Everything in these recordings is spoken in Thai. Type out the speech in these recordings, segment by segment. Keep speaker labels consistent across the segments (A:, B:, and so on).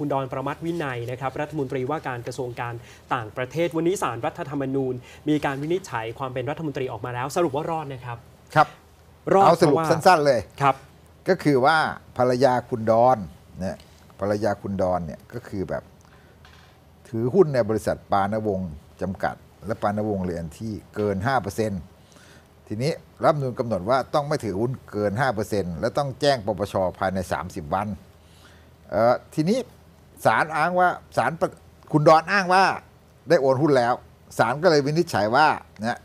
A: คุณดอนประมัติวินัยนะครับรัฐมนตรีว่าการกระทรวงการต่างประเทศ วันนี้สารรัฐธรรมนูญ มีการวินิจฉัยความเป็นรัฐมนตรีออกมาแล้ว สรุปว่ารอดนะครับ
B: ครับ
A: รอด
B: เอาสรุป
A: พะว่
B: สั้น ๆเลย
A: ครับ
B: ก็คือว่าภรรยาคุณดอนเนี่ยภรรยาคุณดอนเนี่ยก็คือแบบ ถือหุ้นในบริษัทปานวงศ์จำกัด และปานวงศ์เรียนที่เกิน 5%ทีนี้รัฐธรรมนูญกำหนดว่าต้องไม่ถือหุ้นเกิน 5%และต้องแจ้งปปชภายใน 30 วันเอ่อทีนี้ ศาลอ้างว่าศาลประคุณดอนอ้างว่าได้โอนหุ้นแล้วศาลก็เลยวินิจฉัยว่าเนี่ย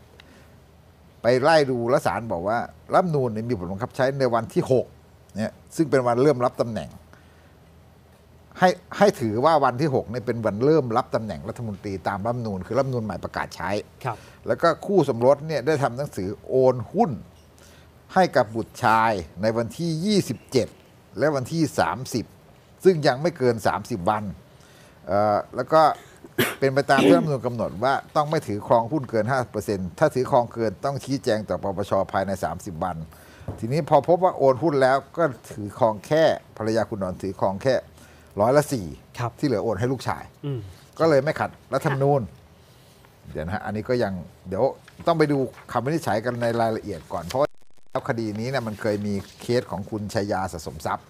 B: ไปไล่ดูแล้วศาลบอกว่ารัฐธรรมนูญเนี่ยมีผลบังคับใช้ในวันที่6เนี่ยซึ่งเป็นวันเริ่มรับตำแหน่ง ให้ให้ถือว่าวันที่6เนี่ยเป็นวันเริ่มรับตำแหน่งรัฐมนตรีตามรัฐธรรมนูญคือรัฐธรรมนูญใหม่ประกาศใช้
A: ครับ
B: แล้วก็คู่สมรสเนี่ยได้ทำหนังสือโอนหุ้น ให้กับบุตรชายในวันที่ 27 และวันที่ 30 ซึ่งยังไม่เกิน 30 วันเอ่อแล้วก็เป็นไปตามที่รัฐธรรมนูญกำหนดว่าต้องไม่ถือครองหุ้นเกิน 5%ถ้าถือครองเกินต้องชี้แจงต่อปปชภายใน 30 วัน ทีนี้พอพบว่าโอนหุ้นแล้วก็ถือครองแค่ภรรยาคุณนอนถือครองแค่ร้อยละสี่
A: ครับ
B: ที่เหลือโอนให้ลูกชาย
A: อืม
B: ก็เลยไม่ขัดรัฐธรรมนูญเดี๋ยวนะฮะอันนี้ก็ยังเดี๋ยวต้องไปดูคำวินิจฉัยกันในรายละเอียดก่อนเพราะว่าแล้วคดีนี้เนี่ยมันเคยมีเคสของคุณชัยยาสะสมทรัพย์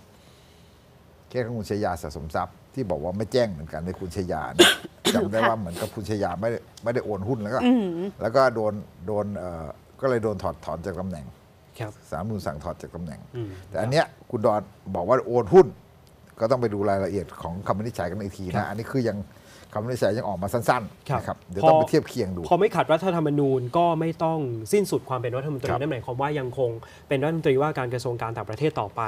B: เคสของคุณชัยยาสะสมทรัพย์ที่บอกว่าไม่แจ้งเหมือนกันในคุณชัยยาเนี่ยจำได้ว่าเหมือนกับคุณชัยยาไม่ได้ไม่ได้โอนหุ้นแล้วก็
C: อืม
B: แล้วก็โดนโดนเอ่อก็เลยโดนถอดถอนจากตำแหน่ง
A: ครับ
B: สามนูนสั่งถอดจากตำแหน่ง
A: อืม
B: แต่อันเนี้ยคุณดอนบอกว่าโอนหุ้น ก็ต้องไปดูรายละเอียดของคำวินิจฉัยกันอีกที
A: ครั
B: นะ
A: บ
B: อันนี้คือยัง คำวินิจฉัยยังออกมาสั้น
A: ครับ
B: ๆนะครับเดี๋ยว
A: พอ
B: ต้องไปเทียบเคียงดู
A: พอไม่ขัดรัฐธรรมนูญก็ไม่ต้องสิ้นสุดความเป็นรัฐมนตรี
B: ครับ
A: นั่นหมายความว่ายังคงเป็นรัฐมนตรีว่าการกระทรวงการต่างประเทศต่อไป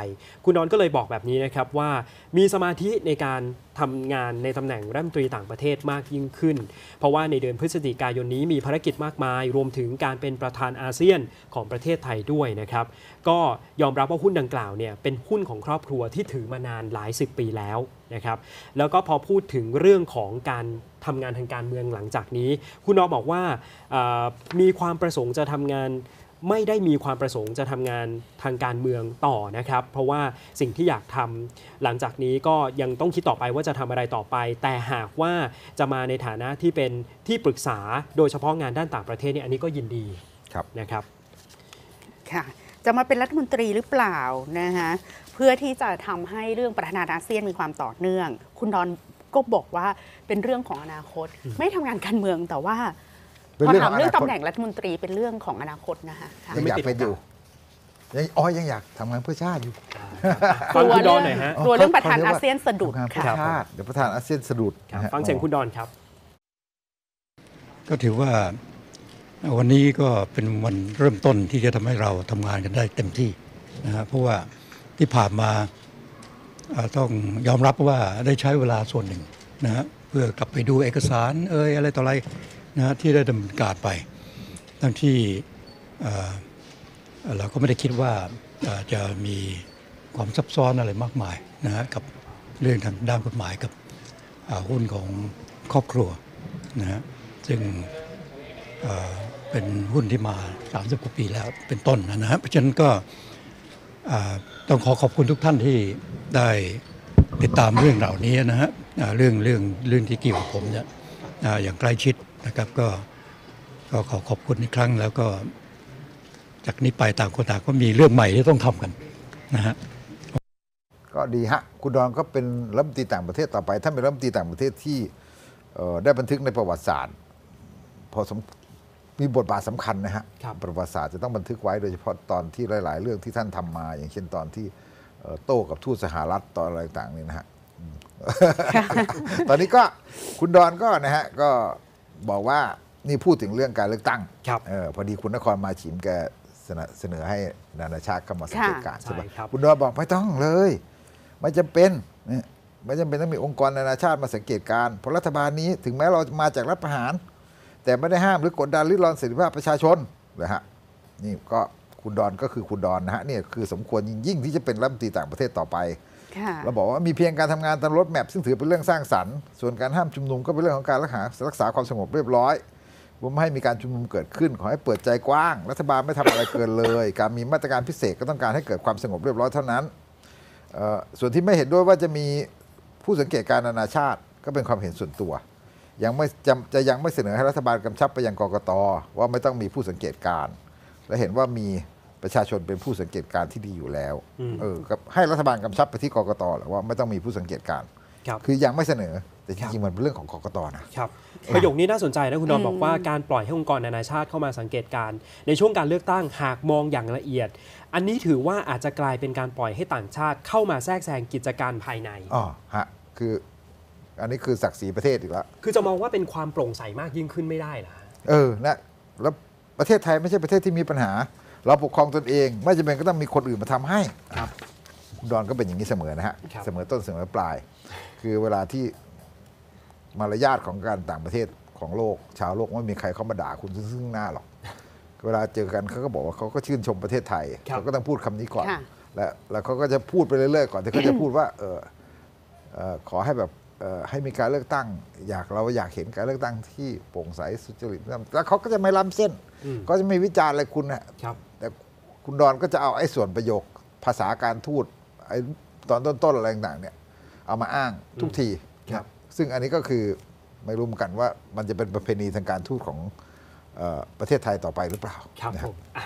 A: คุณดอนก็เลยบอกแบบนี้นะครับว่ามีสมาธิในการทำงานในตำแหน่งรัฐมนตรีต่างประเทศมากยิ่งขึ้น เพราะว่าในเดือนพฤศจิกายนนี้มีภารกิจมากมาย รวมถึงการเป็นประธานอาเซียนของประเทศไทยด้วยนะครับ ก็ยอมรับว่าหุ้นดังกล่าวเนี่ยเป็นหุ้นของครอบครัวที่ถือมานานหลายสิบปีแล้ว นะครับแล้วก็พอพูดถึงเรื่องของการทำงานทางการเมืองหลังจากนี้ คุณนอบอกว่าเอ่อมีความประสงค์จะทำงานไม่ได้มีความประสงค์จะทำงานทางการเมืองต่อนะครับ เพราะว่าสิ่งที่อยากทำหลังจากนี้ก็ยังต้องคิดต่อไปว่าจะทำอะไรต่อไป แต่หากว่าจะมาในฐานะที่เป็นที่ปรึกษาโดยเฉพาะงานด้านต่างประเทศเนี่ยอันนี้ก็ยินดี
B: ครับ
A: นะครับ
C: ค่ะ จะมาเป็นรัฐมนตรีหรือเปล่านะคะเพื่อที่จะทำให้เรื่องประธานาอาเซียนมีความต่อเนื่อง คุณดอนก็บอกว่าเป็นเรื่องของอนาคต ไม่ทำงานการเมืองแต่ว่า
B: เป็น
C: พอ
B: เรื่อง
C: ถาม
B: ของ
C: เรื่อง
B: อนาคต
C: ตำแหน่งรัฐมนตรีเป็นเรื่องของอนาคตนะคะค่ะ
B: ยังอยากเป็นอยู่ยังอ๋อยังอยากทำงานเพื่อชาติอยู่
A: ฟังคุณดอนหน่อยฮะ
C: กลัวเรื่องประธานอาเซียนสะดุด
B: ทำงานเพื่อ
C: ค่ะ
B: ชาติเดี๋ยวประธานอาเซียนสะดุด
A: ครับ
B: นะฮะ
A: ฟังเสียงคุณดอนครับ
D: ก็ถือว่า วันนี้ก็เป็นวันเริ่มต้นที่จะทำให้เราทำงานกันได้เต็มที่นะฮะเพราะว่าที่ผ่านมาเอ่อต้องยอมรับว่าได้ใช้เวลาส่วนหนึ่งนะฮะเพื่อกลับไปดูเอกสารเอ่ยอะไรต่ออะไรนะฮะที่ได้ดำเนินการไปทั้งที่เอ่อเราก็ไม่ได้คิดว่าเอ่อจะมีความซับซ้อนอะไรมากมายนะฮะกับเรื่องทางด้านกฎหมายกับอ่าหุ้นของครอบครัวนะฮะซึ่ง เป็นหุ้นที่มา 30 กว่าปีแล้วเป็นต้นนะฮะเพราะฉะนั้นก็ต้องขอขอบคุณทุกท่านที่ได้ติดตามเรื่องเหล่านี้นะฮะเรื่องเรื่องเรื่องที่เกี่ยวกับผมเนี่ยอย่างใกล้ชิดนะครับก็ก็ขอขอบคุณอีกครั้งแล้วก็จากนี้ไปต่างคนต่างก็มีเรื่องใหม่ที่ต้องทำกันนะฮะ
B: ก็ดีฮะ คุณดอนก็เป็นรัฐมนตรีต่างประเทศต่อไปท่าเป็นรัฐมนตรีต่างประเทศที่ได้บันทึกในประวัติศาสตร์ พอสม มีบทบาทสำคัญนะฮะ
A: ครับ
B: ประวัติศาสตร์จะต้องบันทึกไว้โดยเฉพาะตอนที่หลาย ๆ เรื่องที่ท่านทำมา อย่างเช่นตอนที่เอ่อโต้กับทูตสหรัฐตอนอะไรต่างๆนี่นะฮะอืมตอนนี้ก็คุณดอนก็นะฮะก็บอกว่านี่พูดถึงเรื่องการเลือกตั้ง
A: ครับ
B: เออพอดีคุณนครมาฉิมแกเสนอเสนอให้นานาชาติเข้ามาสังเกตการณ์
A: ค่ะ
B: ใช่ไหม
A: ใช่ครับ
B: คุณดอนบอกไม่ต้องเลยไม่จำเป็นเนี่ยไม่จำเป็นต้องมีองค์กรนานาชาติมาสังเกตการณ์เพราะรัฐบาลนี้ถึงแม้เรามาจากรัฐประหาร แต่ไม่ได้ห้ามหรือกดดันริดรอนเสรีภาพประชาชนนะฮะนี่ก็คุณดอนก็คือคุณดอนนะฮะนี่คือสมควรยิ่งๆที่จะเป็นรัฐมนตรีต่างประเทศต่อไป
C: ค่ะ
B: เราบอกว่ามีเพียงการทำงานตามรถแมพซึ่งถือเป็นเรื่องสร้างสรรค์ ส่วนการห้ามชุมนุมก็เป็นเรื่องของการรักษารักษาความสงบเรียบร้อยผมไม่ให้มีการชุมนุมเกิดขึ้น ขอให้เปิดใจกว้าง รัฐบาลไม่ทำอะไรเกินเลย การมีมาตรการพิเศษก็ต้องการให้เกิดความสงบเรียบร้อยเท่านั้นเอ่อส่วนที่ไม่เห็นด้วยว่าจะมีผู้สังเกตการณ์นานาชาติก็เป็นความเห็นส่วนตัว ยังไม่จะจะยังไม่เสนอให้รัฐบาลกำชับไปยังกกตว่าไม่ต้องมีผู้สังเกตการณ์และเห็นว่ามีประชาชนเป็นผู้สังเกตการณ์ที่ดีอยู่แล้ว
A: อืม
B: เออก็ให้รัฐบาลกำชับไปที่กกตแหละว่าไม่ต้องมีผู้สังเกตการณ์
A: ครับ
B: คือยังไม่เสนอแต่จ
A: ครับ
B: ริงๆมันเป็นเรื่องของกกตนะ
A: ครับประโยคนี้น่าสนใจนะคุณดอน
C: อืม
A: บอกว่าการปล่อยให้องค์กรนานาชาติเข้ามาสังเกตการณ์ในช่วงการเลือกตั้งหากมองอย่างละเอียด อันนี้ถือว่าอาจจะกลายเป็นการปล่อยให้ต่างชาติเข้ามาแทรกแซงกิจการภายใน
B: อ๋อฮะคือ อันนี้คือศักดิ์ศรีประเทศอีกแล้ว
A: คือจะมองว่าเป็นความโปร่งใสมากยิ่งขึ้นไม่ได้เหรอฮะ
B: เออนะแล้วประเทศไทยไม่ใช่ประเทศที่มีปัญหา เราปกครองตนเอง ไม่จำเป็นก็ต้องมีคนอื่นมาทำให้
A: ครับ
B: คุณดอนก็เป็นอย่างนี้เสมอนะฮะ
A: ครับ
B: เสมอต้นเสมอปลาย คือเวลาที่มารยาทของการต่างประเทศของโลก ชาวโลกไม่มีใครเข้ามาด่าคุณซึ่งหน้าหรอกเวลาเจอกันเขาก็บอกว่าเขาก็ชื่นชมประเทศไทย
A: ครับ
B: เขาก็ต้องพูดคำนี้ก่อน
C: ค่ะ
B: และแล้วเขาก็จะพูดไปเรื่อยๆก่อนที่เขาจะพูดว่า เออเอ่อขอให้แบบเอ่อ ให้มีการเลือกตั้ง อยากเราอยากเห็นการเลือกตั้งที่โปร่งใสสุจริตแล้วเขาก็จะไม่ล้ำเส้น
A: อืม
B: ก็จะไม่วิจารณ์อะไรคุณนะครับแต่คุณดอนก็จะเอาไอ้ส่วนประโยคภาษาการทูตไอ้ตอนต้นๆอะไรต่างๆเนี่ยเอามาอ้างทุกที
A: ครับ
B: ซึ่งอันนี้ก็คือไม่รู้เหมือนกันว่ามันจะเป็นประเพณีทางการทูตของเออประเทศไทยต่อไปหรือเปล่า
A: ครับ
B: นะ
A: ผมอะ